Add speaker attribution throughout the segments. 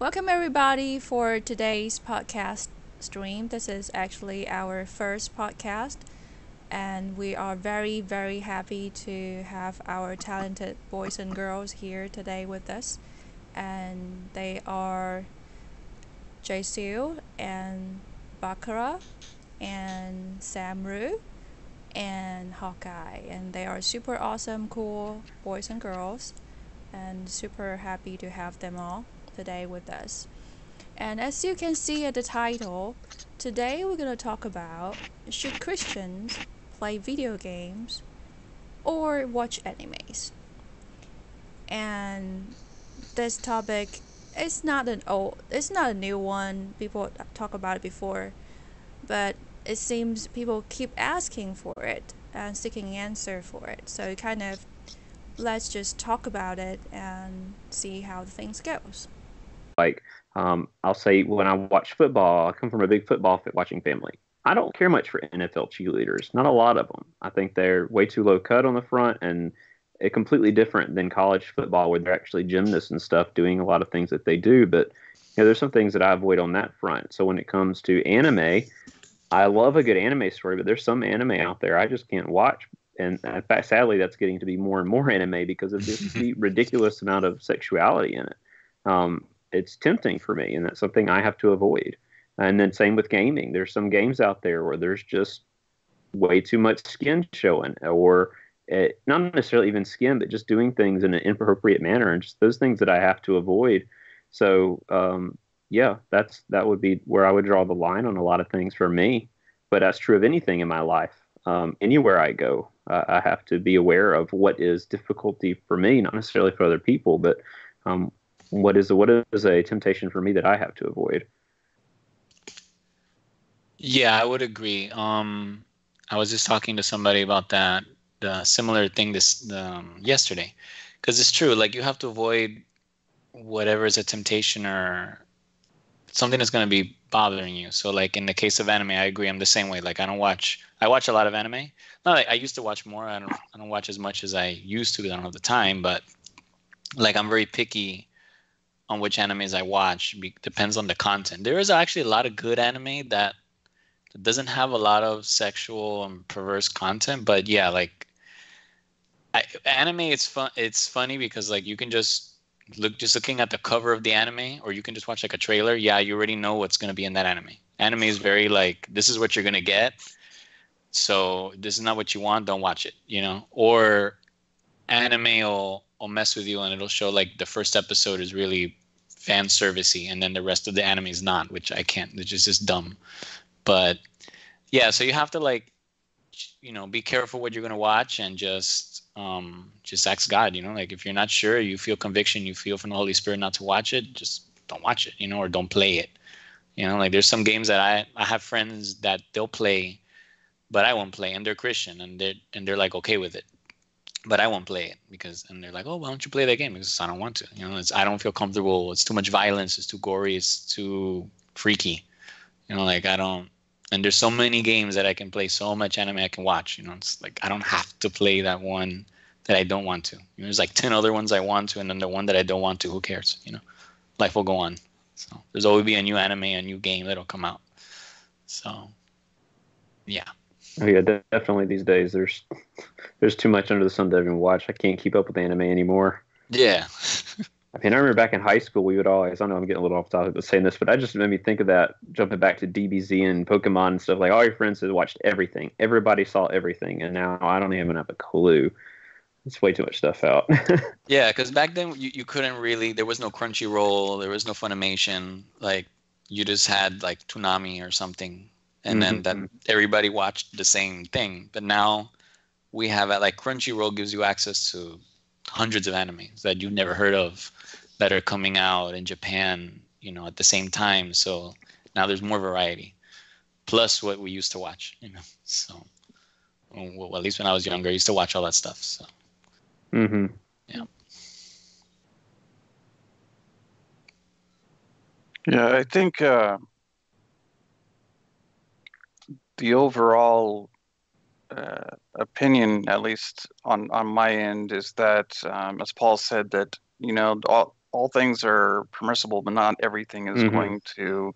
Speaker 1: Welcome, everybody, for today's podcast stream. This is actually our first podcast, and we are very, very happy to have our talented boys and girls here today with us. And they are Jasil and Bakara and Samru and Hawkeye. And they are super awesome, cool boys and girls, and super happy to have them all today with us. And as you can see at the title, today we're going to talk about should Christians play video games or watch animes? And this topic is not an old it's not a new one. People talk about it before, but it seems people keep asking for it and seeking an answer for it. So kind of let's just talk about it and see how things goes.
Speaker 2: Like um, I'll say when I watch football, I come from a big football watching family. I don't care much for NFL cheerleaders. Not a lot of them. I think they're way too low cut on the front and it completely different than college football where they're actually gymnasts and stuff doing a lot of things that they do. But you know, there's some things that I avoid on that front. So when it comes to anime, I love a good anime story, but there's some anime out there I just can't watch. And in fact, sadly, that's getting to be more and more anime because of this ridiculous amount of sexuality in it. Um, it's tempting for me, and that's something I have to avoid. And then same with gaming. There's some games out there where there's just way too much skin showing, or it, not necessarily even skin, but just doing things in an inappropriate manner, and just those things that I have to avoid. So um, yeah, that's that would be where I would draw the line on a lot of things for me. But that's true of anything in my life. Um, anywhere I go, uh, I have to be aware of what is difficulty for me, not necessarily for other people, but um, what is what is a temptation for me that I have to avoid.
Speaker 3: Yeah, I would agree. Um, I was just talking to somebody about that, the similar thing this um, yesterday, because it's true. Like you have to avoid whatever is a temptation or something that's going to be bothering you. So like in the case of anime, I agree. I'm the same way. Like I don't watch. I watch a lot of anime. Not like I used to watch more. I don't. I don't watch as much as I used to. I don't have the time. But like I'm very picky on which animes I watch. Be, depends on the content. There is actually a lot of good anime that doesn't have a lot of sexual and perverse content, but yeah, like I, anime, it's fun. It's funny because like you can just look, just looking at the cover of the anime, or you can just watch like a trailer. Yeah, you already know what's gonna be in that anime. Anime is very like this is what you're gonna get. So this is not what you want. Don't watch it. You know, or anime will will mess with you and it'll show like the first episode is really fan servicey and then the rest of the anime is not, which I can't. Which is just dumb. But yeah, so you have to like, you know, be careful what you're gonna watch and just um, just ask God. You know, like if you're not sure, you feel conviction, you feel from the Holy Spirit not to watch it, just don't watch it. You know, or don't play it. You know, like there's some games that I I have friends that they'll play, but I won't play, and they're Christian, and they're and they're like okay with it but I won't play it because and they're like, oh, why don't you play that game? Because I don't want to. You know, it's I don't feel comfortable. It's too much violence. It's too gory. It's too freaky. You know, like I don't. And there's so many games that I can play, so much anime I can watch. You know, it's like I don't have to play that one that I don't want to. You know, there's like ten other ones I want to, and then the one that I don't want to. Who cares? You know, life will go on. So there's always be a new anime, a new game that'll come out. So, yeah.
Speaker 2: Oh yeah, definitely. These days, there's there's too much under the sun to even watch. I can't keep up with anime anymore.
Speaker 3: Yeah.
Speaker 2: I mean, I remember back in high school, we would always, I know I'm getting a little off topic with saying this, but I just made me think of that, jumping back to DBZ and Pokemon and stuff. Like, all your friends had watched everything. Everybody saw everything. And now I don't even have a clue. It's way too much stuff out.
Speaker 3: yeah, because back then you, you couldn't really, there was no Crunchyroll, there was no Funimation. Like, you just had like Toonami or something. And mm-hmm. then that everybody watched the same thing. But now we have, like, Crunchyroll gives you access to hundreds of animes that you've never heard of that are coming out in Japan, you know, at the same time. So now there's more variety, plus what we used to watch, you know. So, well, at least when I was younger, I used to watch all that stuff. So,
Speaker 2: mm-hmm.
Speaker 3: yeah.
Speaker 4: Yeah, I think uh, the overall uh, opinion, at least on on my end, is that um, as Paul said that you know all all things are permissible, but not everything is
Speaker 2: Mhm.
Speaker 4: going to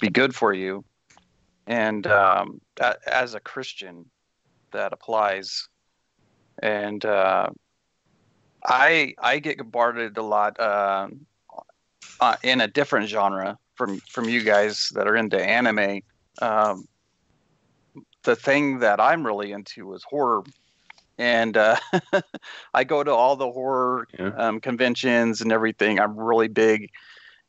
Speaker 4: be good for you. And um, as a Christian, that applies. And uh, I I get bombarded a lot um uh, in a different genre from from you guys that are into anime. Um, the thing that I'm really into is horror, and uh, I go to all the horror
Speaker 2: Yeah.
Speaker 4: um, conventions and everything. I'm really big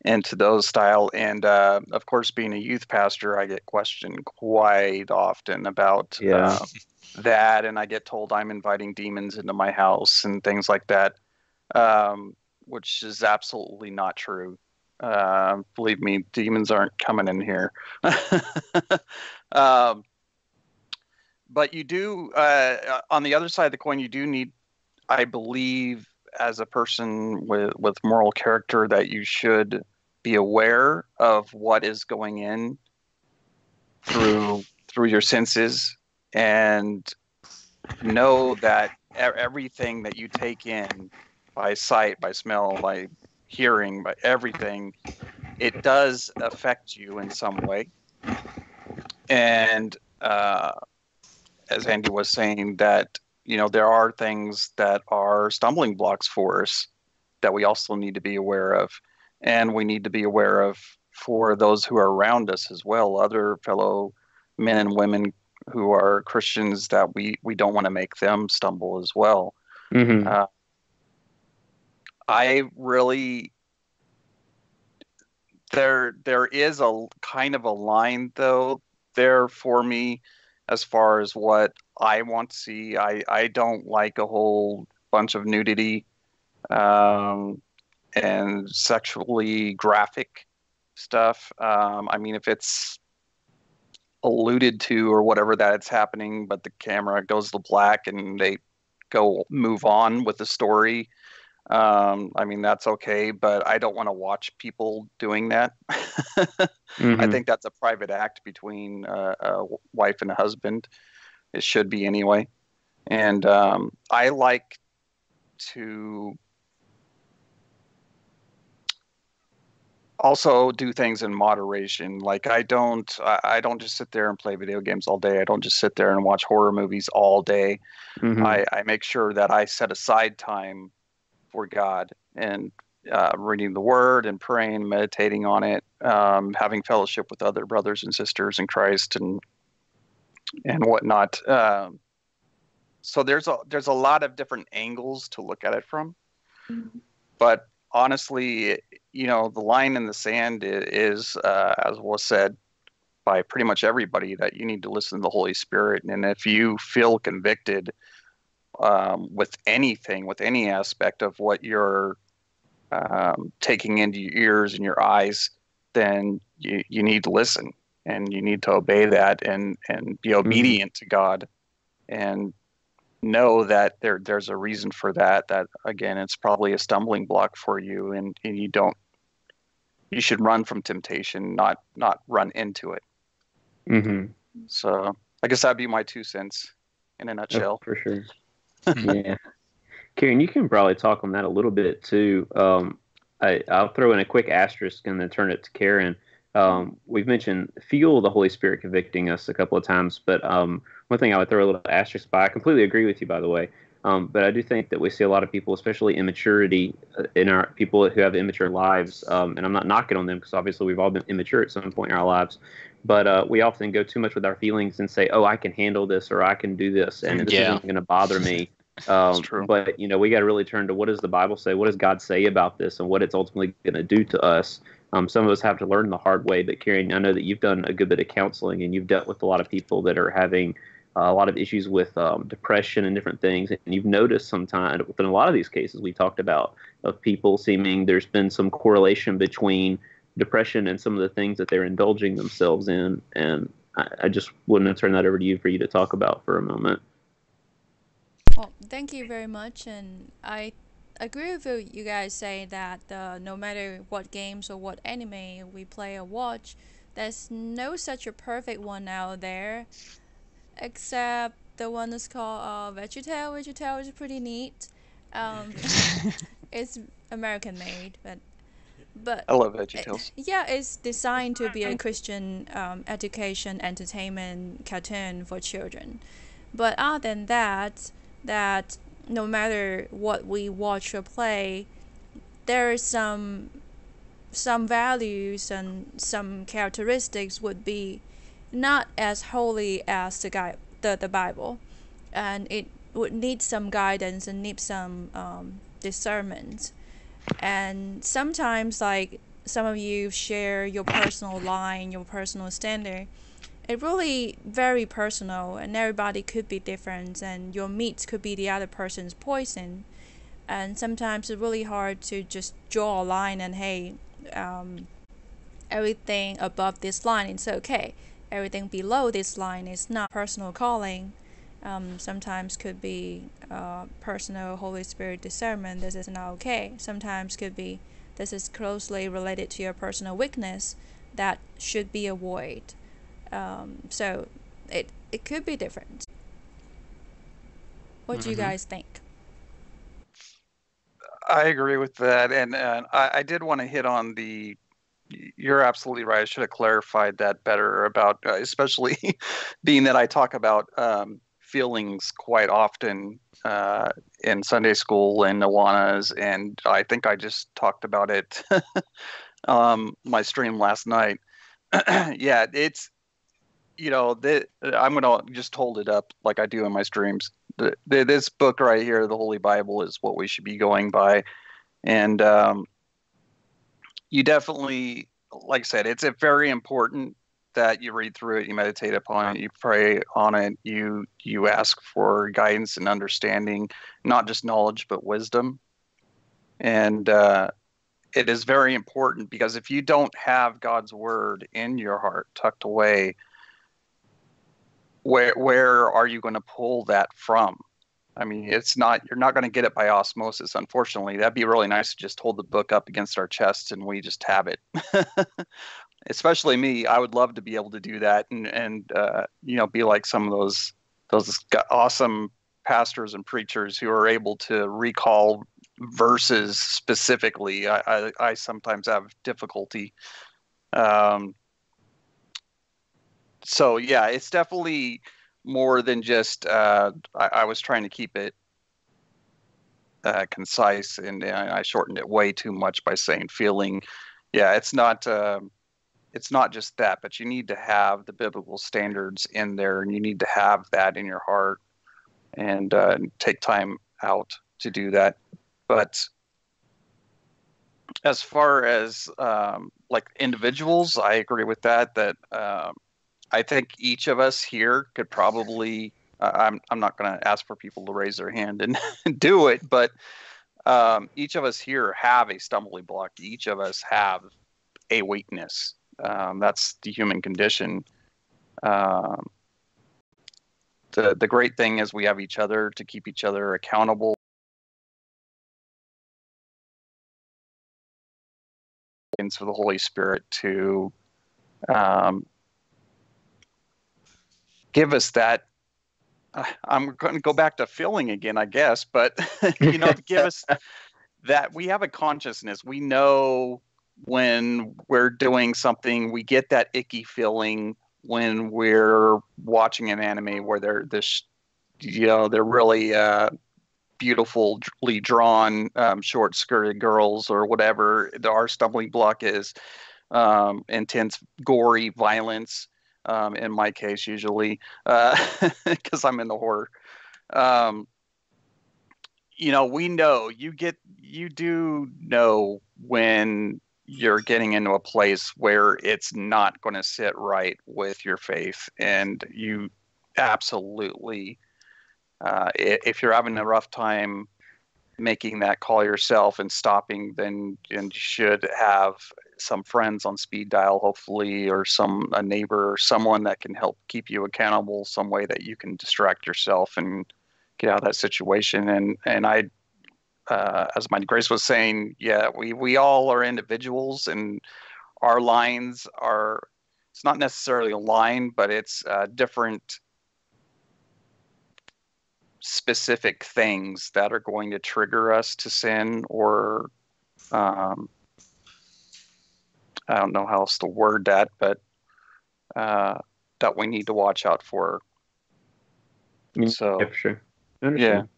Speaker 4: into those style, and uh, of course, being a youth pastor, I get questioned quite often about
Speaker 2: Yeah.
Speaker 4: uh, that, and I get told I'm inviting demons into my house and things like that, um, which is absolutely not true. Uh, believe me, demons aren't coming in here. um, but you do, uh, on the other side of the coin, you do need, I believe, as a person with with moral character, that you should be aware of what is going in through through your senses and know that everything that you take in by sight, by smell, by hearing, by everything, it does affect you in some way. And uh, as Andy was saying, that you know there are things that are stumbling blocks for us that we also need to be aware of, and we need to be aware of for those who are around us as well, other fellow men and women who are Christians that we we don't want to make them stumble as well.
Speaker 2: hmm
Speaker 4: Uh, I really there there is a kind of a line though there for me as far as what I want to see. I I don't like a whole bunch of nudity um, and sexually graphic stuff. Um, I mean, if it's alluded to or whatever that it's happening, but the camera goes to black and they go move on with the story. Um, I mean, that's okay, but I don't want to watch people doing that.
Speaker 2: Mm-hmm.
Speaker 4: I think that's a private act between uh, a wife and a husband. It should be anyway. And um, I like to also do things in moderation. Like I don't, I don't just sit there and play video games all day. I don't just sit there and watch horror movies all day.
Speaker 2: hmm
Speaker 4: I, I make sure that I set aside time for God and uh, reading the Word and praying, meditating on it, um, having fellowship with other brothers and sisters in Christ, and and whatnot. Um, so there's a there's a lot of different angles to look at it from, but honestly, you know, the line in the sand is, uh, as was said by pretty much everybody, that you need to listen to the Holy Spirit, and if you feel convicted um, with anything, with any aspect of what you're um, taking into your ears and your eyes, then you, you need to listen and you need to obey that and, and be obedient to God and know that there there's a reason for that. That again, it's probably a stumbling block for you, and, and you don't you should run from temptation, not not run into it.
Speaker 2: hmm
Speaker 4: So I guess that'd be my two cents in a nutshell.
Speaker 2: for sure. Yeah. Karen, you can probably talk on that a little bit too. Um, I, I'll throw in a quick asterisk and then turn it to Karen. Um, we've mentioned feel the Holy Spirit convicting us a couple of times, but um, one thing I would throw a little asterisk by, I completely agree with you, by the way. Um, but I do think that we see a lot of people, especially immaturity uh, in our people who have immature lives. Um, and I'm not knocking on them because obviously we've all been immature at some point in our lives. But uh, we often go too much with our feelings and say, "Oh, I can handle this," or "I can do this," and this
Speaker 3: Yeah.
Speaker 2: isn't going to bother me. Um,
Speaker 4: true.
Speaker 2: But you know, we got to really turn to what does the Bible say? What does God say about this, and what it's ultimately going to do to us? Um, some of us have to learn the hard way. But Karen, I know that you've done a good bit of counseling, and you've dealt with a lot of people that are having uh, a lot of issues with um, depression and different things. And you've noticed sometimes within a lot of these cases we talked about of people seeming there's been some correlation between depression and some of the things that they're indulging themselves in. And I, I just wanted to turn that over to you for you to talk about for a moment.
Speaker 1: Well, thank you very much, and I agree with you. You guys say that uh, no matter what games or what anime we play or watch, there's no such a perfect one out there, except the one that's called uh, VeggieTale. VeggieTale is pretty neat. Um, it's American made, but but
Speaker 4: I love VeggieTales.
Speaker 1: yeah, it's designed to be a Christian um, education entertainment cartoon for children. But other than that, that no matter what we watch or play, there are some some values and some characteristics would be not as holy as the guy the, the Bible, and it would need some guidance and need some um, discernment. And sometimes, like some of you share your personal line, your personal standard, it really very personal, and everybody could be different, and your meat could be the other person's poison. And sometimes it's really hard to just draw a line and hey, um, everything above this line is okay. Everything below this line is not personal calling. Um, sometimes could be uh, personal Holy Spirit discernment. This is not okay. Sometimes could be this is closely related to your personal weakness that should be avoided. Um, so it it could be different. What do you
Speaker 3: Mhm.
Speaker 1: guys think?
Speaker 4: I agree with that, and, and I, I did want to hit on the. You're absolutely right. I should have clarified that better about, uh, especially being that I talk about um, feelings quite often uh, in Sunday school and Awanas, and I think I just talked about it um, my stream last night. yeah, it's you know the, I'm gonna just hold it up like I do in my streams. The, the, this book right here, the Holy Bible, is what we should be going by, and um, you definitely, like I said, it's a very important that you read through it, you meditate upon it, you pray on it, you you ask for guidance and understanding, not just knowledge but wisdom, and uh, it is very important because if you don't have God's word in your heart tucked away, where where are you going to pull that from? I mean, it's not you're not going to get it by osmosis. Unfortunately, that'd be really nice to just hold the book up against our chests and we just have it. Especially me, I would love to be able to do that and and uh, you know be like some of those those awesome pastors and preachers who are able to recall verses specifically. I I, I sometimes have difficulty. Um, so yeah, it's definitely more than just. Uh, I, I was trying to keep it uh, concise, and I, I shortened it way too much by saying feeling. Yeah, it's not. Uh, it's not just that, but you need to have the biblical standards in there, and you need to have that in your heart, and uh, take time out to do that. But as far as um, like individuals, I agree with that. That um, I think each of us here could probably. Uh, I'm I'm not going to ask for people to raise their hand and do it, but um, each of us here have a stumbling block. Each of us have a weakness. Um, that's the human condition. Um, the the great thing is we have each other to keep each other accountable. And for the Holy Spirit to um, give us that. Uh, I'm going to go back to feeling again, I guess, but you know, give us that we have a consciousness. We know when we're doing something, we get that icky feeling when we're watching an anime where they're this, you know, they're really uh, beautifully drawn, um, short skirted girls or whatever. Our stumbling block is um, intense, gory violence. Um, in my case, usually, because uh, I'm in the horror. Um, you know, we know you get, you do know when you're getting into a place where it's not going to sit right with your faith, and you absolutely, uh, if you're having a rough time making that call yourself and stopping, then and you should have some friends on speed dial, hopefully, or some a neighbor or someone that can help keep you accountable, some way that you can distract yourself and get out of that situation. And and I, uh, as my Grace was saying, yeah, we we all are individuals, and our lines are. It's not necessarily a line, but it's uh, different specific things that are going to trigger us to sin or um, I don't know how else to word that, but uh, that we need to watch out for. So
Speaker 2: Yeah, sure.
Speaker 4: Yeah,
Speaker 2: understand.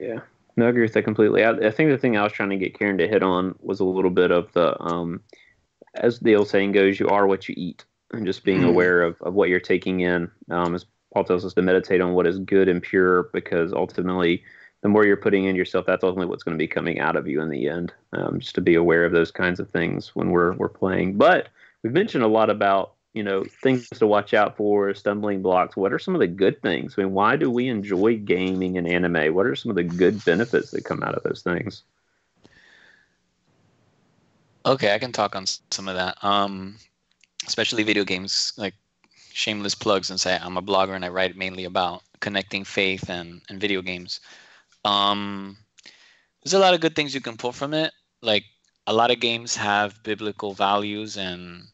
Speaker 2: Yeah. No, I agree with that completely. I, I think the thing I was trying to get Karen to hit on was a little bit of the, um, as the old saying goes, you are what you eat, and just being
Speaker 4: Mhm.
Speaker 2: aware of, of what you're taking in. Um, as Paul tells us to meditate on what is good and pure, because ultimately, the more you're putting in yourself, that's ultimately what's going to be coming out of you in the end. Um, just to be aware of those kinds of things when we're we're playing. But we've mentioned a lot about you know things to watch out for, stumbling blocks. What are some of the good things? I mean, why do we enjoy gaming and anime? What are some of the good benefits that come out of those things?
Speaker 3: Okay, I can talk on some of that. Um, especially video games, like shameless plugs and say I'm a blogger and I write mainly about connecting faith and, and video games. Um, there's a lot of good things you can pull from it. Like a lot of games have biblical values and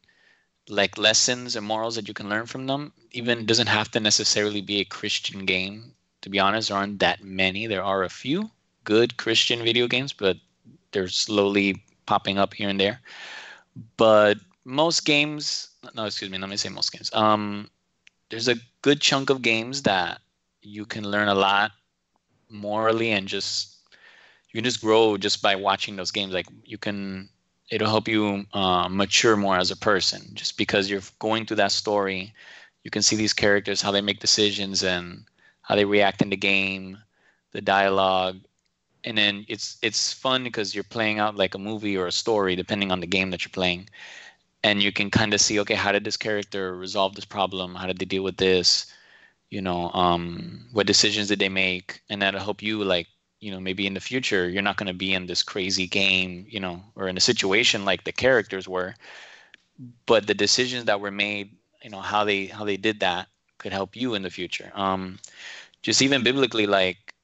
Speaker 3: like lessons and morals that you can learn from them. Even doesn't have to necessarily be a Christian game. To be honest, there aren't that many. There are a few good Christian video games, but they're slowly popping up here and there. But most games, no, excuse me, let me say most games. Um, there's a good chunk of games that you can learn a lot morally and just you can just grow just by watching those games. Like you can, it'll help you uh, mature more as a person. Just because you're going through that story. You can see these characters, how they make decisions and how they react in the game, the dialogue, and then it's it's fun because you're playing out like a movie or a story depending on the game that you're playing. And you can kind of see okay how did this character resolve this problem? How did they deal with this? You know um what decisions did they make? And that'll help you like you know maybe in the future you're not going to be in this crazy game you know or in a situation like the characters were but the decisions that were made you know how they how they did that could help you in the future um just even biblically like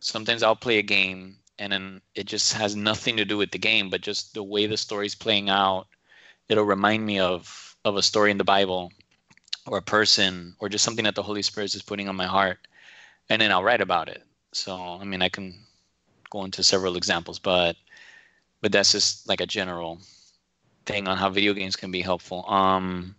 Speaker 3: sometimes I'll play a game and then it just has nothing to do with the game, but just the way the story's playing out, it'll remind me of of a story in the Bible or a person or just something that the Holy Spirit is putting on my heart. And then I'll write about it. So I mean I can go into several examples, but but that's just like a general thing on how video games can be helpful. Um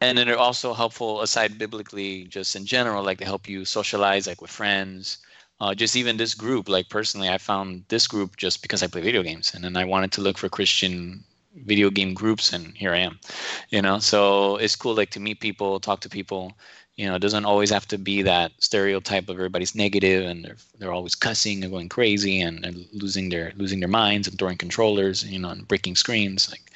Speaker 3: and then they're also helpful aside biblically just in general like they help you socialize like with friends. Uh, just even this group like personally i found this group just because i play video games and then i wanted to look for christian video game groups and here i am you know? So it's cool like to meet people talk to people you know it doesn't always have to be that stereotype of everybody's negative and they're, they're always cussing and going crazy and, and losing their losing their minds and throwing controllers you know and breaking screens like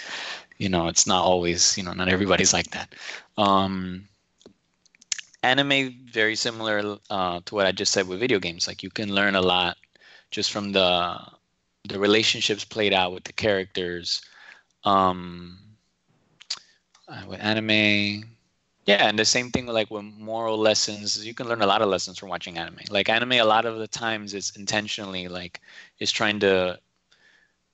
Speaker 3: you know it's not always you know not everybody's like that um anime very similar uh, to what I just said with video games. Like you can learn a lot just from the the relationships played out with the characters. Um, uh, with anime, yeah, and the same thing like with moral lessons. You can learn a lot of lessons from watching anime. Like anime, a lot of the times is intentionally like is trying to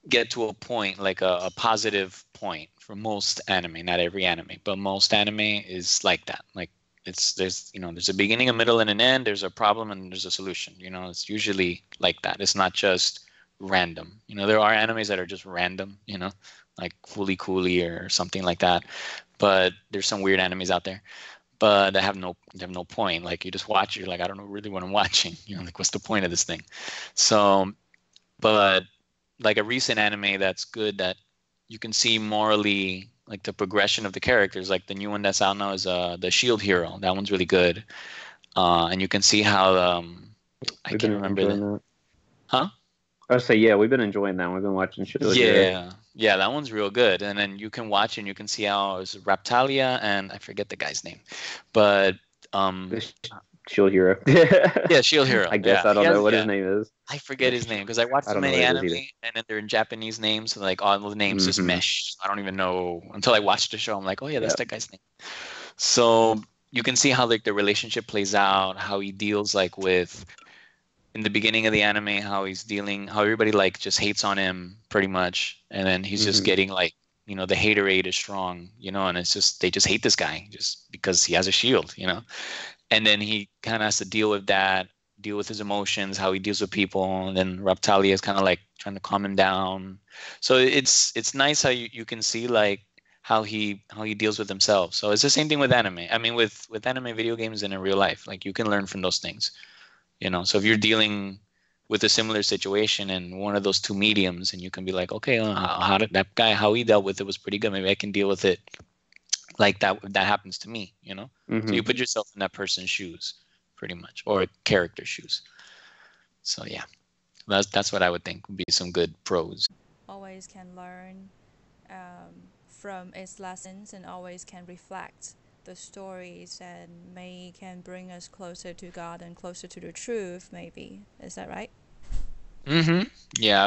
Speaker 3: get to a point like a, a positive point for most anime not every anime but most anime is like that. Like it's there's you know there's a beginning a middle and an end there's a problem and there's a solution you know? It's usually like that. It's not just random. You know there are animes that are just random you know? Like Fooly Cooly or something like that but there's some weird animes out there but they have no they have no point like you just watch it, you're like i don't know really what i'm watching you know like what's the point of this thing so but like a recent anime that's good that you can see morally like the progression of the characters. Like the new one that's out now is uh the Shield Hero. That one's really good, uh, and you can see how um I can't remember
Speaker 2: enjoying
Speaker 3: that. Huh?
Speaker 2: I would say yeah, we've been enjoying that. We've been watching shit. like that.
Speaker 3: Yeah, that one's real good. And then you can watch and you can see how it's Raphtalia and I forget the guy's name, but um
Speaker 2: Shield Hero.
Speaker 3: yeah, Shield Hero.
Speaker 2: I guess
Speaker 3: yeah.
Speaker 2: I don't
Speaker 3: has-
Speaker 2: know what
Speaker 3: yeah.
Speaker 2: his name is.
Speaker 3: I forget his name because I watched so many anime and then they're in Japanese names. So like all the names just
Speaker 2: Mhm.
Speaker 3: mesh. I don't even know until I watched the show. I'm like, oh yeah, that's
Speaker 2: Yep.
Speaker 3: that guy's name. So you can see how like the relationship plays out, how he deals like with in the beginning of the anime, how he's dealing, how everybody like just hates on him pretty much, and then he's just
Speaker 2: Mhm.
Speaker 3: getting like you know the haterade is strong, you know, and it's just they just hate this guy just because he has a shield, you know, and then he kind of has to deal with that deal with his emotions, how he deals with people, and then Raphtalia is kind of like trying to calm him down. So it's it's nice how you, you can see like how he how he deals with himself. So it's the same thing with anime. I mean, with with anime, video games, and in real life, like you can learn from those things. You know, so if you're dealing with a similar situation in one of those two mediums, and you can be like, okay, uh, how did that guy how he dealt with it was pretty good. Maybe I can deal with it like that. That happens to me. You know,
Speaker 2: Mhm.
Speaker 3: so you put yourself in that person's shoes, pretty much, or character shoes. So yeah, that's that's what I would think would be some good pros.
Speaker 1: always can learn um, from its lessons and always can reflect the stories and may can bring us closer to God and closer to the truth maybe is that right
Speaker 3: Mm-hmm. Yeah.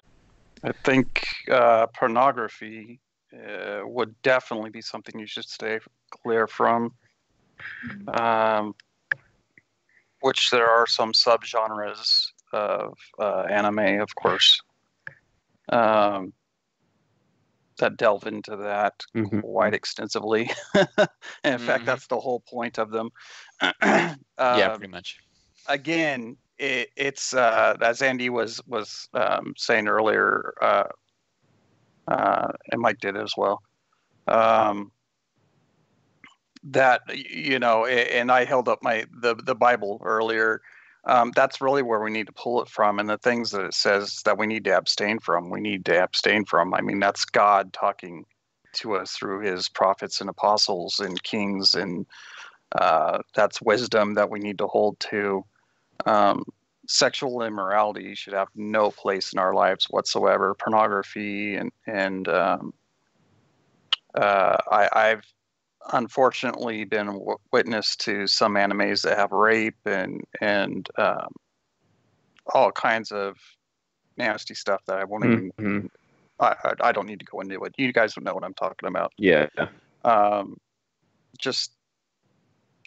Speaker 4: I think uh, pornography uh, would definitely be something you should stay clear from. Um, which there are some subgenres of uh, anime, of course, um, that delve into that
Speaker 2: Mhm.
Speaker 4: quite extensively. in fact,
Speaker 3: Mhm.
Speaker 4: that's the whole point of them.
Speaker 3: yeah,
Speaker 4: Um,
Speaker 3: pretty much.
Speaker 4: again, it, it's uh, as Andy was was um, saying earlier, uh, uh, and Mike did as well. Um, that you know, and I held up my the the Bible earlier. Um, that's really where we need to pull it from, and the things that it says that we need to abstain from. We need to abstain from. I mean, that's God talking to us through His prophets and apostles and kings, and uh, that's wisdom that we need to hold to um, sexual immorality should have no place in our lives whatsoever. Pornography and and um, uh, I, I've unfortunately been w- witness to some animes that have rape and and um, all kinds of nasty stuff that I won't even.
Speaker 2: Mhm.
Speaker 4: I, I I don't need to go into it. You guys know what I'm talking about
Speaker 2: Yeah.
Speaker 4: um, just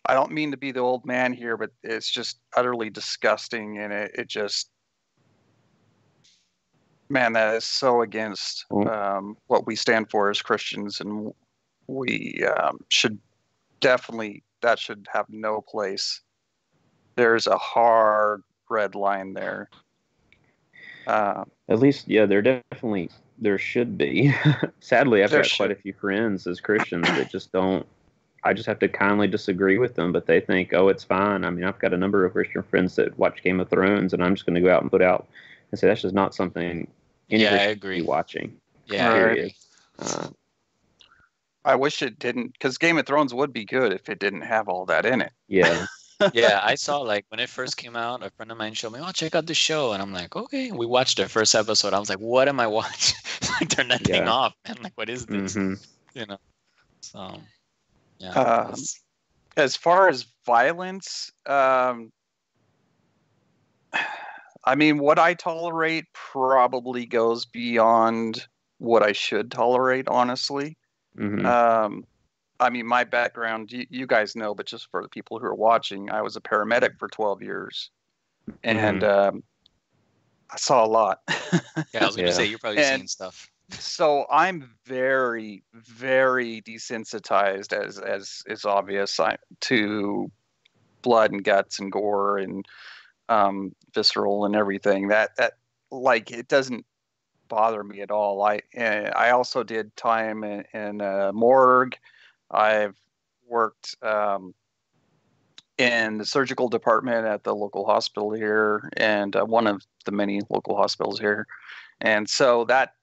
Speaker 4: I don't mean to be the old man here, but it's just utterly disgusting, and it, it just man, that is so against
Speaker 2: Mm.
Speaker 4: um, what we stand for as Christians, and we um, should definitely that should have no place. There's a hard red line there. Uh,
Speaker 2: At least, yeah, there definitely there should be. Sadly, I've
Speaker 4: There
Speaker 2: got quite a few friends as Christians that just don't. I just have to kindly disagree with them, but they think, oh, it's fine. I mean, I've got a number of Christian friends that watch Game of Thrones, and I'm just going to go out and put out and say that's just not something any
Speaker 3: Yeah, I
Speaker 2: should
Speaker 3: agree.
Speaker 2: be watching.
Speaker 3: Yeah, I agree.
Speaker 2: Uh,
Speaker 4: I wish it didn't, because Game of Thrones would be good if it didn't have all that in it.
Speaker 2: yeah,
Speaker 3: yeah, I saw like when it first came out, a friend of mine showed me, "Oh, check out the show," and I'm like, "Okay." We watched the first episode. I was like, "What am I watching?" like, turn that thing off, man. Like, what is this?
Speaker 2: hmm
Speaker 3: You know. So, yeah.
Speaker 4: Um, as far as violence, um, I mean, what I tolerate probably goes beyond what I should tolerate, honestly.
Speaker 2: Hmm
Speaker 4: Um, I mean, my background, you, you guys know, but just for the people who are watching, I was a paramedic for 12 years. And um, I saw a lot.
Speaker 3: yeah, I was gonna
Speaker 2: Yeah.
Speaker 3: say you're probably
Speaker 4: And-
Speaker 3: seeing stuff.
Speaker 4: so I'm very, very desensitized, as as is obvious, I, to blood and guts and gore and um, visceral and everything. That that like it doesn't bother me at all. I uh, I also did time in, in a morgue. I've worked um, in the surgical department at the local hospital here, and uh, one of the many local hospitals here. And so that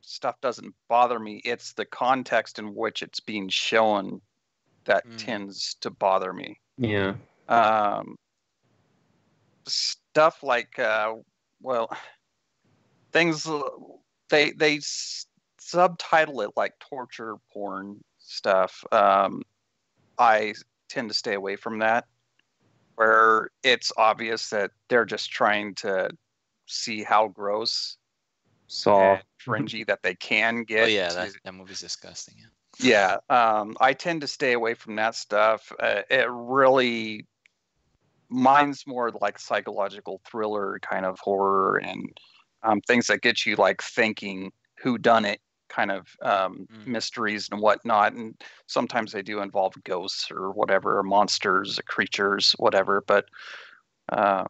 Speaker 4: stuff doesn't bother me. It's the context in which it's being shown that
Speaker 3: Mm.
Speaker 4: tends to bother me.
Speaker 2: yeah,
Speaker 4: Um, stuff like, uh, well, things they they subtitle it like torture porn stuff. Um, I tend to stay away from that, where it's obvious that they're just trying to see how gross
Speaker 2: saw.
Speaker 4: fringy that they can get.
Speaker 3: Oh yeah, that that movie's disgusting. Yeah.
Speaker 4: yeah, um, I tend to stay away from that stuff. Uh, it really, mine's more like psychological thriller kind of horror and um, things that get you like thinking who done it kind of um,
Speaker 3: Mm.
Speaker 4: mysteries and whatnot. And sometimes they do involve ghosts or whatever, or monsters, creatures, whatever. But Uh,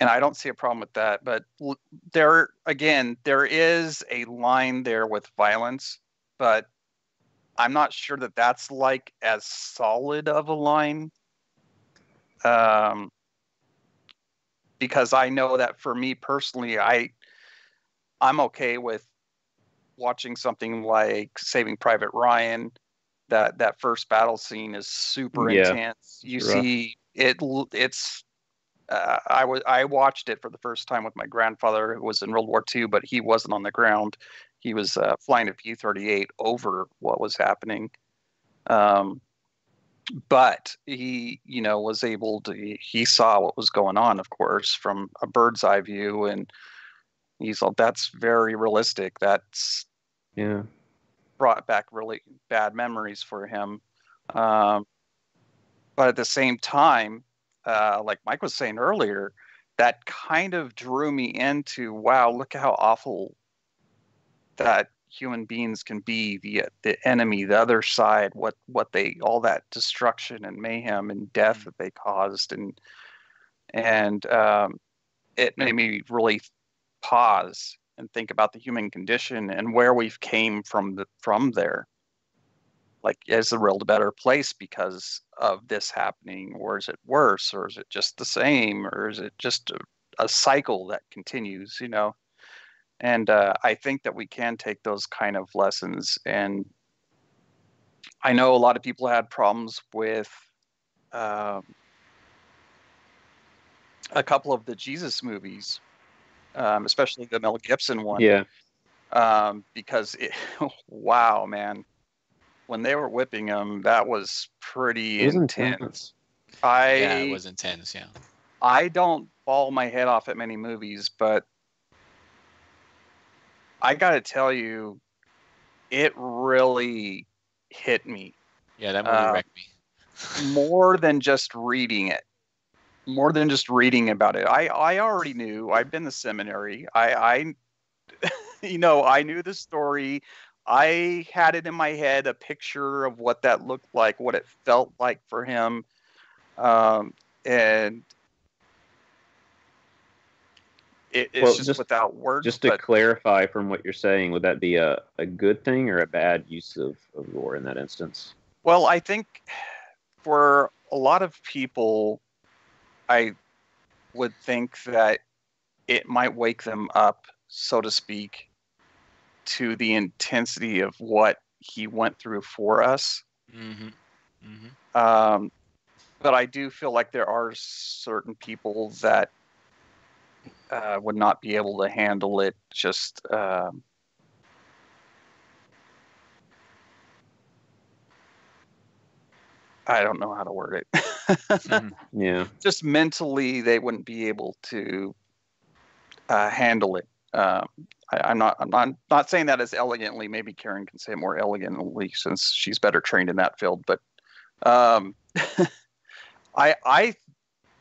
Speaker 4: and I don't see a problem with that. But l- there, again, there is a line there with violence, but I'm not sure that that's like as solid of a line. Um, because I know that for me personally, I I'm okay with watching something like Saving Private Ryan. That that first battle scene is super
Speaker 2: Yeah.
Speaker 4: intense. You
Speaker 2: rough.
Speaker 4: see it. It's uh, I was I watched it for the first time with my grandfather who was in World War II, but he wasn't on the ground. He was uh, flying a P-38 over what was happening. Um, but he, you know, was able to. He saw what was going on, of course, from a bird's eye view, and he's like, "That's very realistic. That's
Speaker 2: Yeah.
Speaker 4: brought back really bad memories for him. Um, but at the same time, uh, like Mike was saying earlier, that kind of drew me into wow, look how awful that human beings can be the the enemy the other side what what they all that destruction and mayhem and death that they caused and and um, it made me really pause and think about the human condition and where we've came from the from there. Like is the world a better place because of this happening or is it worse or is it just the same or is it just a, a cycle that continues you know? And uh, i think that we can take those kind of lessons and i know a lot of people had problems with um, a couple of the jesus movies um, especially the mel gibson one
Speaker 2: Yeah.
Speaker 4: um, because it, wow, man, when they were whipping him, that was pretty
Speaker 2: was
Speaker 4: intense.
Speaker 2: intense.
Speaker 4: I
Speaker 3: yeah, it was intense. Yeah.
Speaker 4: I don't ball my head off at many movies, but I got to tell you, it really hit me
Speaker 3: Yeah, that movie
Speaker 4: Uh,
Speaker 3: wrecked me.
Speaker 4: more than just reading it. More than just reading about it. I I already knew. I've been to seminary. I I you know, I knew the story. I had it in my head a picture of what that looked like, what it felt like for him. Um and it, it's
Speaker 2: Well,
Speaker 4: just,
Speaker 2: just-
Speaker 4: without words.
Speaker 2: Just to
Speaker 4: but
Speaker 2: clarify from what you're saying, would that be a, a good thing or a bad use of, of gore in that instance?
Speaker 4: Well, I think for a lot of people, I would think that it might wake them up, so to speak, to the intensity of what he went through for us.
Speaker 3: Mm-hmm. Mm-hmm.
Speaker 4: Um, but I do feel like there are certain people that uh, would not be able to handle it just. Um, I don't know how to word it.
Speaker 2: Yeah.
Speaker 4: just mentally they wouldn't be able to uh, handle it. Um, I, I'm not. I'm not, not saying that as elegantly. Maybe Karen can say it more elegantly since she's better trained in that field. But um, I, I,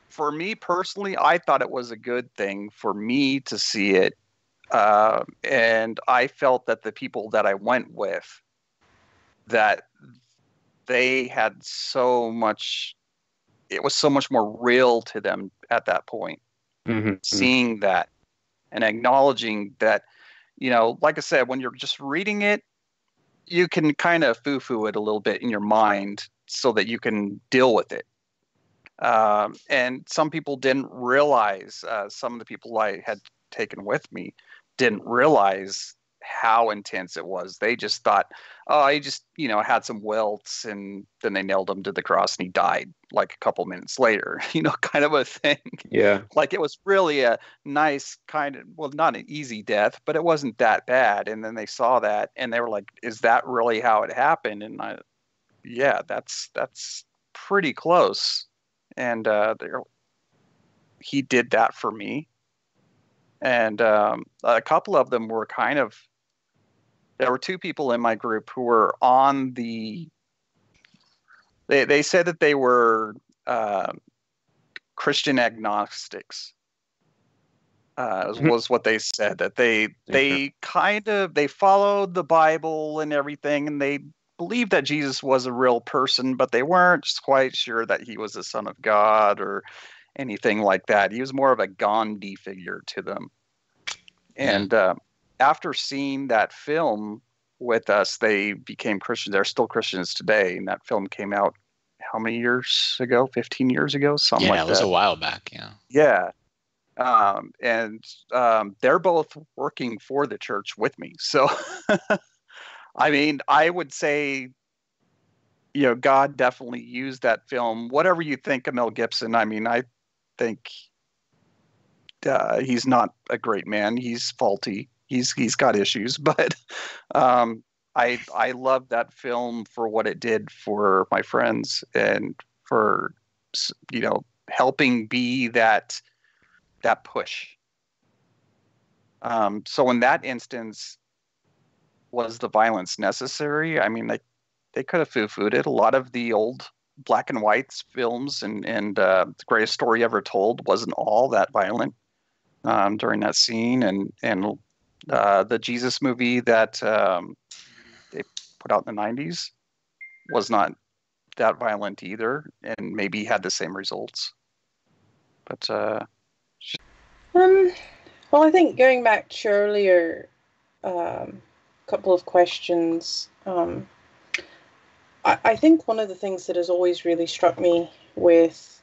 Speaker 4: for me personally, I thought it was a good thing for me to see it, uh, and I felt that the people that I went with, that they had so much it was so much more real to them at that point
Speaker 2: Mm-hmm.
Speaker 4: seeing that and acknowledging that you know like i said when you're just reading it you can kind of foo-foo it a little bit in your mind so that you can deal with it um, and some people didn't realize uh, some of the people i had taken with me didn't realize how intense it was. They just thought oh he just you know had some welts and then they nailed him to the cross and he died like a couple minutes later you know kind of a thing.
Speaker 2: Yeah.
Speaker 4: like it was really a nice kind of well not an easy death but it wasn't that bad. And then they saw that and they were like is that really how it happened? And i yeah that's that's pretty close. And uh they're he did that for me. And um, a couple of them were kind of there were two people in my group who were on the they they said that they were uh, Christian agnostics. Uh, was-
Speaker 2: Mhm.
Speaker 4: what they said that they they kind of they followed the Bible and everything, and they believed that Jesus was a real person, but they weren't quite sure that he was the Son of God or anything like that. He was more of a Gandhi figure to them. And uh, after seeing that film with us, they became Christians. They're still Christians today. And that film came out how many years ago? 15 years ago? Something
Speaker 3: yeah,
Speaker 4: like
Speaker 3: it was a while back. Yeah.
Speaker 4: Yeah. Um, and um, they're both working for the church with me. So, I mean, I would say, you know, God definitely used that film. Whatever you think of Mel Gibson, I mean, I think uh, he's not a great man. He's faulty. He's he's got issues, but um, I I love that film for what it did for my friends and for you know helping be that that push. Um, so in that instance, was the violence necessary? I mean, they they could have foo-fooed it. A lot of the old black and whites films and and uh, the greatest story ever told wasn't all that violent um, during that scene, and and uh, the Jesus movie that um, they put out in the '90s was not that violent either, and maybe had the same results. But uh,
Speaker 5: Um, well, I think going back to earlier um, couple of questions, um, I, I think one of the things that has always really struck me with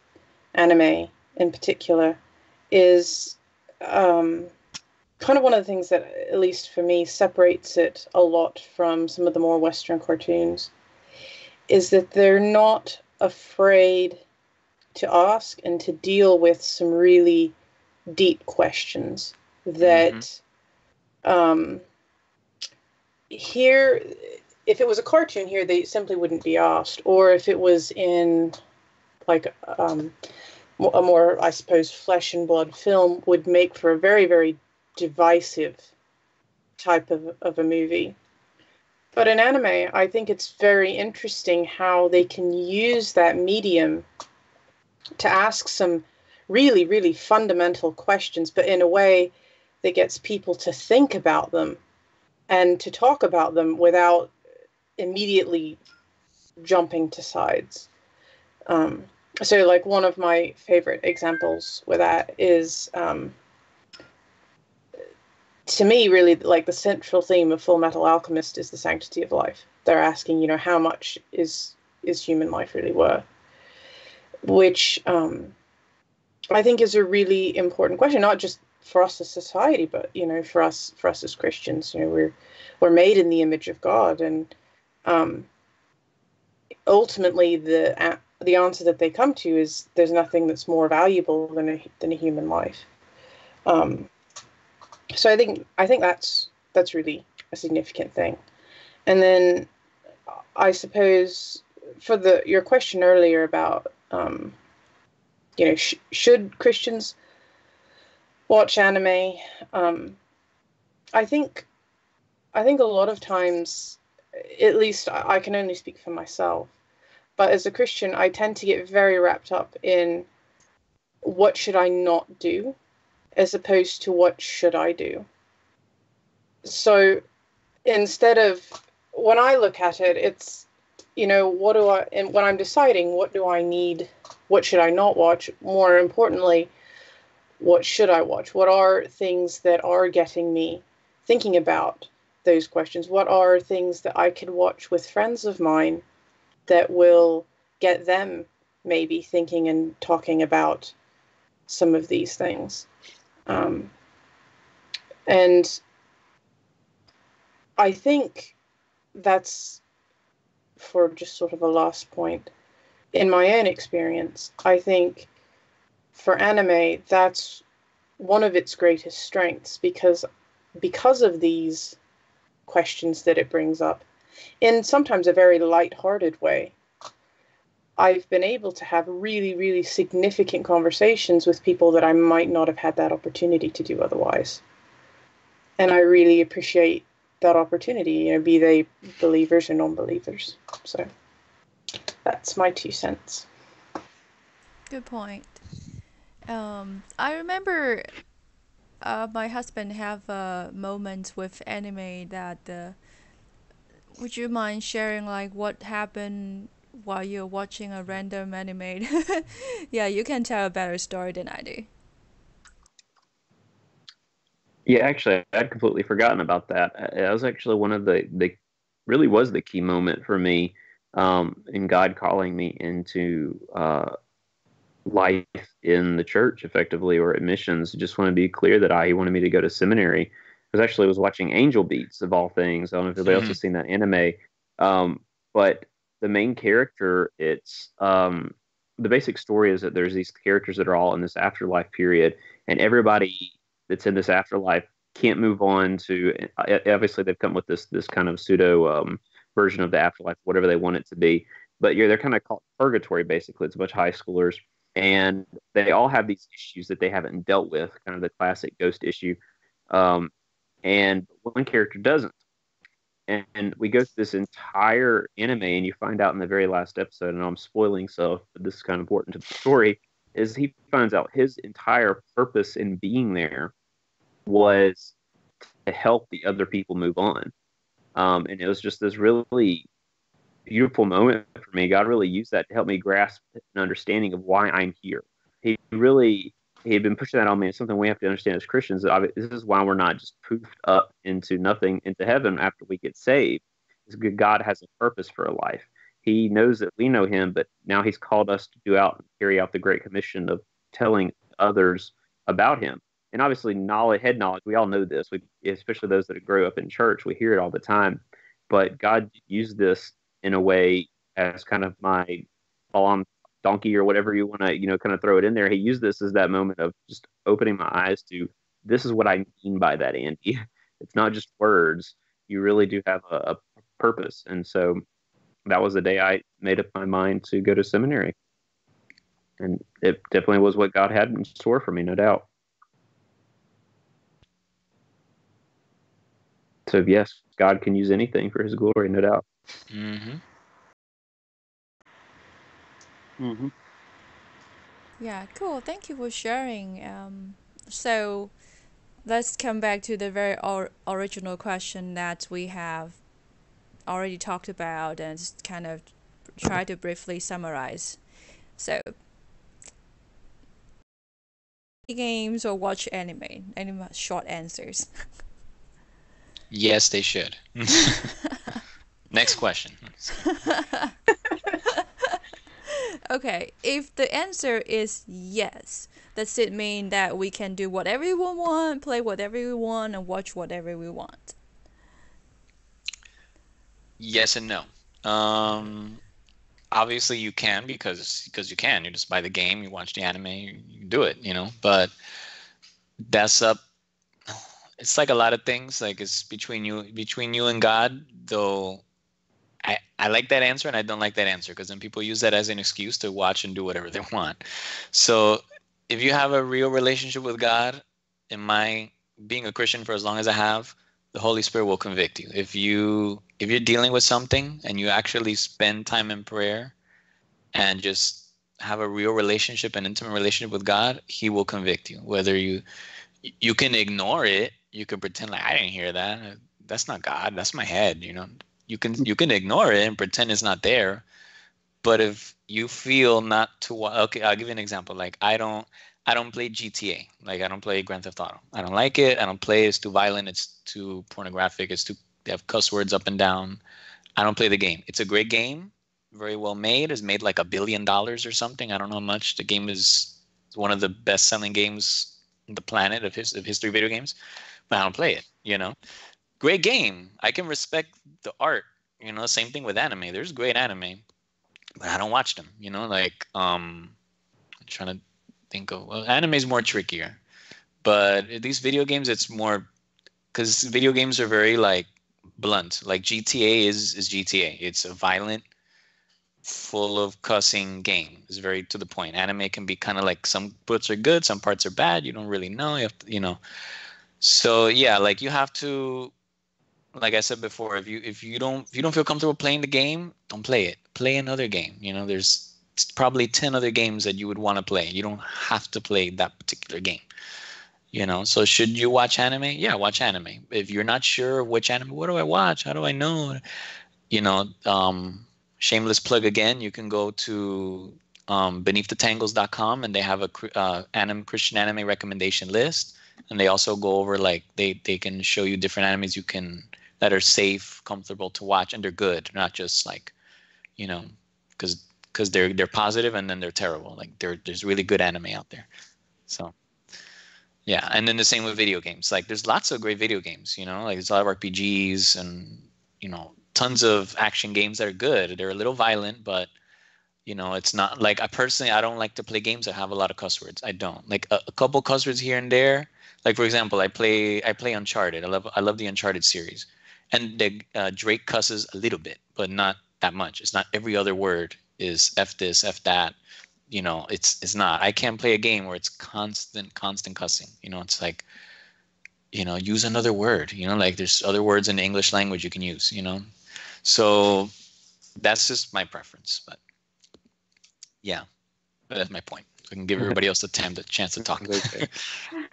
Speaker 5: anime in particular is um, kind of one of the things that, at least for me, separates it a lot from some of the more Western cartoons is that they're not afraid to ask and to deal with some really deep questions that um, here if it was a cartoon here they simply wouldn't be asked. Or if it was in like um, a more i suppose flesh and blood film would make for a very very divisive type of, of a movie but in anime i think it's very interesting how they can use that medium to ask some really, really fundamental questions, but in a way that gets people to think about them and to talk about them without immediately jumping to sides. Um, so, like, one of my favorite examples with that is um, to me, really, like the central theme of Full Metal Alchemist is the sanctity of life. They're asking, you know, how much is is human life really worth? Which um, I think is a really important question, not just for us as society, but you know, for us for us as Christians. You know, we're we're made in the image of God, and um, ultimately, the a- the answer that they come to is there's nothing that's more valuable than a than a human life. Um, so I think I think that's that's really a significant thing, and then I suppose for the your question earlier about um, you know, sh- should Christians watch anime? Um, I think, I think a lot of times, at least I I can only speak for myself, but as a Christian, I tend to get very wrapped up in what should I not do, as opposed to what should I do. So, instead of when I look at it, it's you know what do I and when I'm deciding what do I need what should I not watch? More importantly, what should I watch? What are things that are getting me thinking about those questions? What are things that I could watch with friends of mine that will get them maybe thinking and talking about some of these things? Um, and I think that's for just sort of a last point in my own experience, I think for anime, that's one of its greatest strengths because because of these questions that it brings up, in sometimes a very light-hearted way. I've been able to have really, really significant conversations with people that I might not have had that opportunity to do otherwise. And I really appreciate that opportunity, you know, be they believers or non believers. So that's my two cents.
Speaker 1: Good point. Um, I remember uh, my husband have a moment with anime that uh, would you mind sharing like what happened while you're watching a random anime. yeah, you can tell a better story than I do.
Speaker 2: Yeah, actually, I'd completely forgotten about that. Uh, that was actually one of the the really was the key moment for me um, in God calling me into uh, life in the church, effectively, or at missions. Just want to be clear that I he wanted me to go to seminary. I was actually was watching Angel Beats of all things. I don't know if anybody mm-hmm. else has seen that anime, um, but the main character, it's um, the basic story is that there's these characters that are all in this afterlife period, and everybody that's in this afterlife can't move on to obviously they've come with this this kind of pseudo um, version of the afterlife whatever they want it to be but yeah they're kind of called purgatory basically. It's a bunch of high schoolers and they all have these issues that they haven't dealt with kind of the classic ghost issue um, and one character doesn't and, and, we go through this entire anime and you find out in the very last episode and i'm spoiling so but this is kind of important to the story is he finds out his entire purpose in being there was to help the other people move on. Um, and it was just this really beautiful moment for me. God really used that to help me grasp an understanding of why I'm here. He really he had been pushing that on me. It's something we have to understand as Christians. This is why we're not just poofed up into nothing into heaven after we get saved. God has a purpose for a life. He knows that we know Him, but now He's called us to do out and carry out the Great Commission of telling others about Him and obviously knowledge, head knowledge, we all know this. We, especially those that grow up in church, we hear it all the time. But God used this in a way as kind of my on donkey or whatever you want to, you know, kind of throw it in there. He used this as that moment of just opening my eyes to this is what I mean by that, Andy. It's not just words. You really do have a, a purpose. And so that was the day I made up my mind to go to seminary. And it definitely was what God had in store for me, no doubt. So yes, God can use anything for His glory, no doubt.
Speaker 3: Mm-hmm.
Speaker 4: Mm-hmm.
Speaker 1: Yeah, cool. Thank you for sharing. Um, so let's come back to the very or- original question that we have already talked about and just kind of try to briefly summarize. So, games or watch anime? Any short answers?
Speaker 3: Yes, they should. Next question.
Speaker 1: okay, if the answer is yes, does it mean that we can do whatever we want, play whatever we want, and watch whatever we want?
Speaker 3: Yes and no. Um, obviously, you can because because you can. You just buy the game, you watch the anime, you, you do it. You know, but that's up it's like a lot of things like it's between you between you and god though i like that answer and i don't like that answer because then people use that as an excuse to watch and do whatever they want so if you have a real relationship with god in my being a christian for as long as i have the holy spirit will convict you if you if you're dealing with something and you actually spend time in prayer and just have a real relationship an intimate relationship with god he will convict you whether you you can ignore it you can pretend like I didn't hear that. That's not God. That's my head. You know, you can you can ignore it and pretend it's not there. But if you feel not to okay, I'll give you an example. Like I don't I don't play GTA. Like I don't play Grand Theft Auto. I don't like it. I don't play. It's too violent. It's too pornographic. It's too they have cuss words up and down. I don't play the game. It's a great game, very well made. It's made like a billion dollars or something. I don't know how much. The game is one of the best selling games on the planet of his of history video games. But I don't play it. You know, great game. I can respect the art. You know, same thing with anime. There's great anime, but I don't watch them. You know, like um, I'm trying to think of well, anime is more trickier, but these video games, it's more because video games are very like blunt. Like GTA is is GTA. It's a violent, full of cussing game. It's very to the point. Anime can be kind of like some parts are good, some parts are bad. You don't really know. You have to, you know. So yeah, like you have to like I said before, if you if you don't if you don't feel comfortable playing the game, don't play it. Play another game. You know, there's probably 10 other games that you would want to play. You don't have to play that particular game. You know, so should you watch anime? Yeah, watch anime. If you're not sure which anime, what do I watch? How do I know? You know, um, shameless plug again. You can go to um, beneaththetangles.com and they have a uh, anim, Christian anime recommendation list. And they also go over like they they can show you different animes you can that are safe, comfortable to watch, and they're good, not just like, you know, because because they're they're positive and then they're terrible. Like there there's really good anime out there. So yeah, and then the same with video games. Like there's lots of great video games, you know, like there's a lot of RPGs and you know tons of action games that are good. They're a little violent, but you know it's not like i personally i don't like to play games that have a lot of cuss words i don't like a, a couple cuss words here and there like for example i play i play uncharted i love i love the uncharted series and the uh, drake cusses a little bit but not that much it's not every other word is f this f that you know it's it's not i can't play a game where it's constant constant cussing you know it's like you know use another word you know like there's other words in the english language you can use you know so that's just my preference but yeah, that's my point. So I can give everybody else the time, the chance to talk. okay.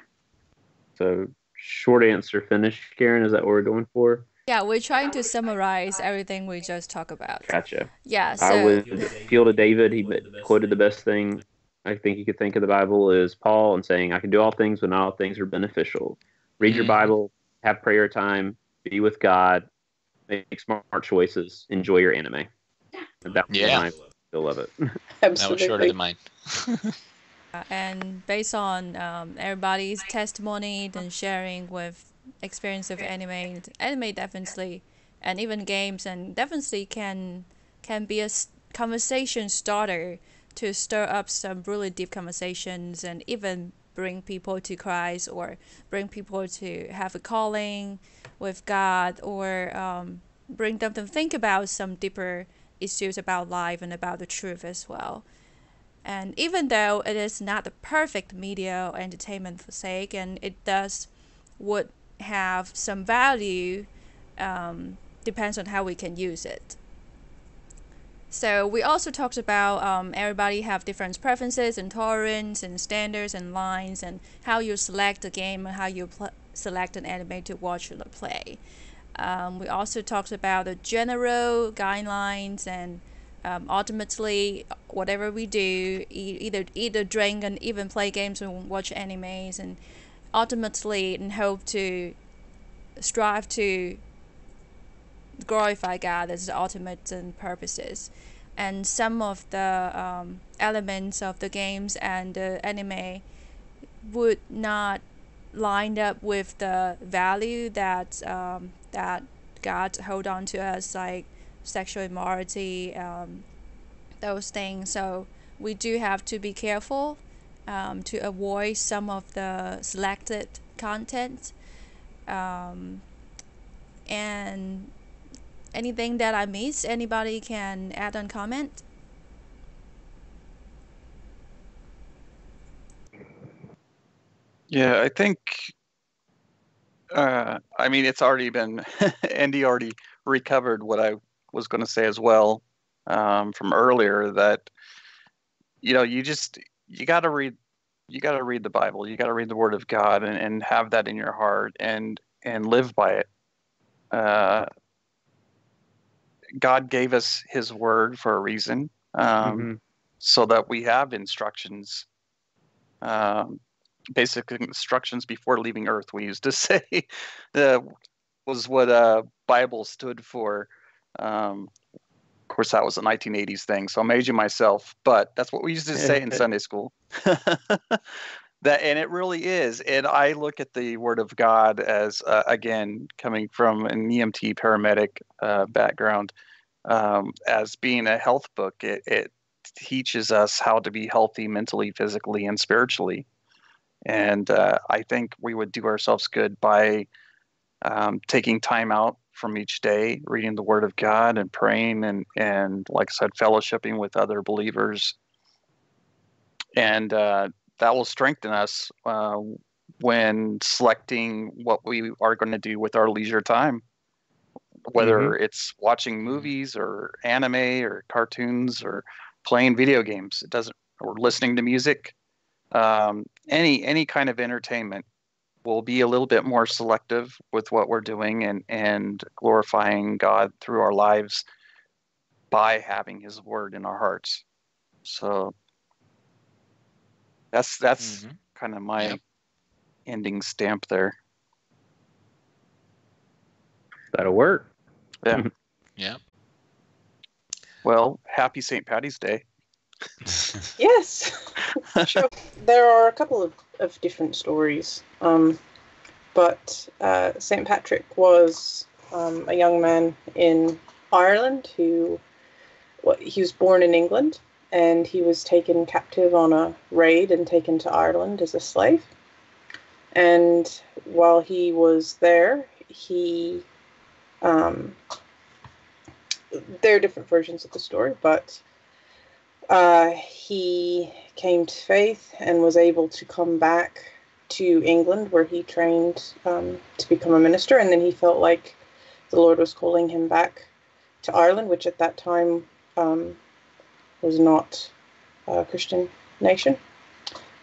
Speaker 2: so, short answer finish, Karen. Is that what we're going for?
Speaker 1: Yeah, we're trying to summarize everything we just talked about.
Speaker 2: Gotcha.
Speaker 1: Yeah. So...
Speaker 2: I would appeal to David. He quoted the best thing I think you could think of the Bible is Paul and saying, "I can do all things, but not all things are beneficial." Read mm-hmm. your Bible, have prayer time, be with God, make smart choices, enjoy your anime.
Speaker 3: That yeah. my
Speaker 2: Still love it.
Speaker 3: Absolutely. That was shorter than mine.
Speaker 1: and based on um, everybody's testimony and sharing with experience of anime, anime definitely, and even games, and definitely can can be a conversation starter to stir up some really deep conversations and even bring people to Christ or bring people to have a calling with God or um, bring them to think about some deeper issues about life and about the truth as well. And even though it is not the perfect media or entertainment for sake, and it does would have some value, um, depends on how we can use it. So we also talked about um, everybody have different preferences and tolerance and standards and lines and how you select a game and how you select an anime to watch or play. Um, we also talked about the general guidelines and um, ultimately whatever we do, e- either either drink and even play games and watch animes, and ultimately and hope to strive to glorify God as the ultimate and purposes. And some of the um, elements of the games and the anime would not line up with the value that um, that God hold on to us like sexual immorality, um, those things. So we do have to be careful um, to avoid some of the selected content. Um, and anything that I miss, anybody can add on comment.
Speaker 4: Yeah, I think uh, I mean, it's already been Andy already recovered what I was going to say as well um, from earlier. That you know, you just you got to read you got to read the Bible. You got to read the Word of God and, and have that in your heart and and live by it. Uh, God gave us His Word for a reason, um, mm-hmm. so that we have instructions. Um, basic instructions before leaving Earth. We used to say uh, was what uh, Bible stood for. Um, of course, that was a 1980s thing, so I'm aging myself, but that's what we used to say in Sunday school. that and it really is. And I look at the Word of God as uh, again coming from an EMT paramedic uh, background um, as being a health book. It, it teaches us how to be healthy mentally, physically, and spiritually. And uh, I think we would do ourselves good by um, taking time out from each day, reading the Word of God and praying, and and like I said, fellowshipping with other believers, and uh, that will strengthen us uh, when selecting what we are going to do with our leisure time. Whether mm-hmm. it's watching movies or anime or cartoons or playing video games, it doesn't, or listening to music um, any any kind of entertainment will be a little bit more selective with what we're doing and and glorifying God through our lives by having His Word in our hearts. So that's that's
Speaker 3: Mhm.
Speaker 4: kind of my
Speaker 3: Yep.
Speaker 4: ending stamp there.
Speaker 2: That'll work.
Speaker 3: Yeah. Yeah.
Speaker 4: Well, happy St. Patty's Day.
Speaker 5: Yes. sure. There are a couple of, of different stories. Um, but uh, St. Patrick was um, a young man in Ireland who well, he was born in England and he was taken captive on a raid and taken to Ireland as a slave. And while he was there, he um, there are different versions of the story, but uh, he came to faith and was able to come back to England where he trained um, to become a minister. And then he felt like the Lord was calling him back to Ireland, which at that time um, was not a Christian nation.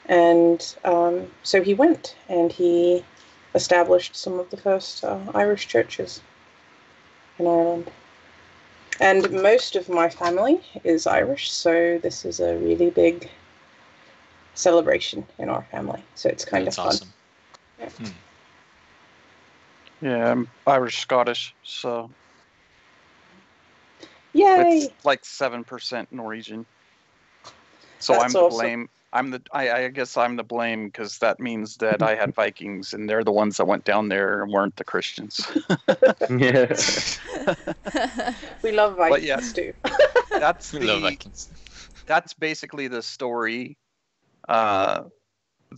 Speaker 5: And um, so he went and he established some of the first uh, Irish churches in Ireland. And most of my family is Irish, so this is a really big celebration in our family. So it's kind
Speaker 3: That's
Speaker 5: of fun.
Speaker 3: awesome. Hmm.
Speaker 4: Yeah, I'm Irish Scottish, so
Speaker 5: Yay!
Speaker 4: it's like seven percent Norwegian. So
Speaker 5: That's
Speaker 4: I'm to
Speaker 5: awesome.
Speaker 4: blame. I'm the. I, I guess I'm the blame because that means that I had Vikings, and they're the ones that went down there and weren't the Christians.
Speaker 2: yeah.
Speaker 5: We love
Speaker 4: But
Speaker 5: Vikings
Speaker 4: yeah.
Speaker 5: too.
Speaker 4: That's
Speaker 3: We love
Speaker 4: the.
Speaker 3: Vikings.
Speaker 4: That's basically the story uh,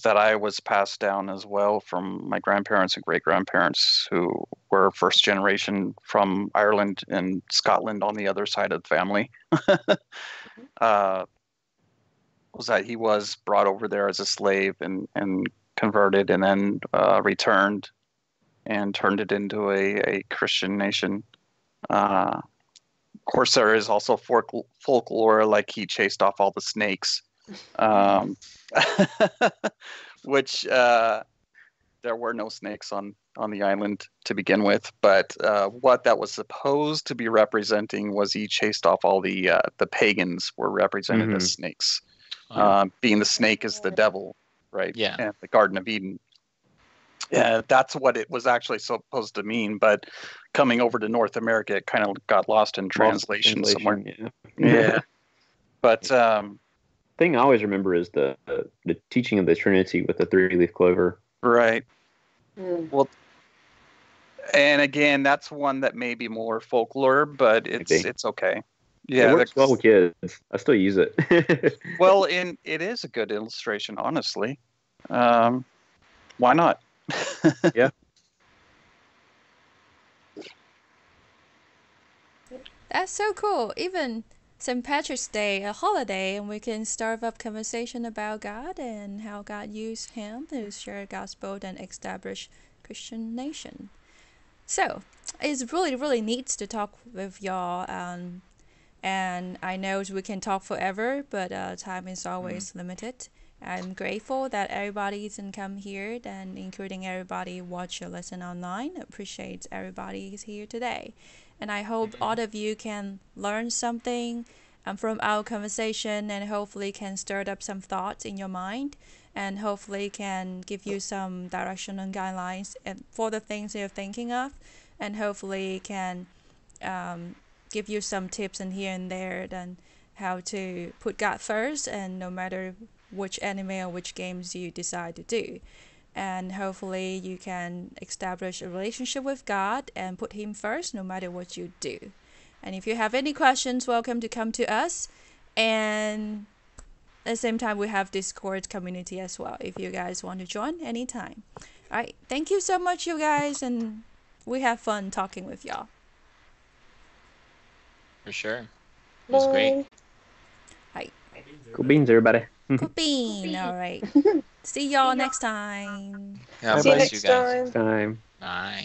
Speaker 4: that I was passed down as well from my grandparents and great grandparents, who were first generation from Ireland and Scotland on the other side of the family. uh, was that he was brought over there as a slave and, and converted and then uh, returned and turned it into a, a Christian nation. Uh, of course, there is also folk- folklore like he chased off all the snakes, um, which uh, there were no snakes on, on the island to begin with. But uh, what that was supposed to be representing was he chased off all the uh, the pagans were represented as snakes. Uh, being the snake is the devil, right?
Speaker 3: Yeah.
Speaker 4: And the Garden of Eden. Yeah, that's what it was actually supposed to mean. But coming over to North America, it kind of got lost in translation, somewhere.
Speaker 2: Yeah.
Speaker 4: Yeah. But um,
Speaker 2: Thing I always remember is the the teaching of the Trinity with the three leaf clover.
Speaker 4: right.
Speaker 5: Mm.
Speaker 4: And again, that's one that may be more folklore, but it's
Speaker 2: Maybe.
Speaker 4: it's okay.
Speaker 2: Yeah,
Speaker 4: Yeah.
Speaker 2: it works
Speaker 4: that's-
Speaker 2: well with kids. I still use it.
Speaker 4: well, in it is a good illustration, honestly. Um, why not? Yeah.
Speaker 1: That's so cool. Even St. Patrick's Day, a holiday, and we can start up conversation about God and how God used him to share gospel and establish Christian nation. So it's really, really neat to talk with y'all. Um, and I know we can talk forever, but uh, time is always limited. I'm grateful that everybody can come here, and including everybody watch or listen online. Appreciate everybody is here today, and I hope all of you can learn something um, from our conversation, and hopefully can stir up some thoughts in your mind, and hopefully can give you some direction and guidelines and for the things you're thinking of, and hopefully can um, give you some tips and here and there then how to put God first and no matter which anime or which games you decide to do. And hopefully you can establish a relationship with God and put him first no matter what you do. And if you have any questions, welcome to come to us. And at the same time we have Discord community as well if you guys want to join anytime. All right, thank you so much you guys and we have fun talking with y'all.
Speaker 3: For sure. It was great. Hi.
Speaker 2: Cool beans, everybody.
Speaker 1: Cool bean. All right. See y'all next time.
Speaker 3: God
Speaker 5: See you
Speaker 3: bless
Speaker 5: next
Speaker 3: you guys.
Speaker 5: time.
Speaker 2: Time.
Speaker 3: Bye.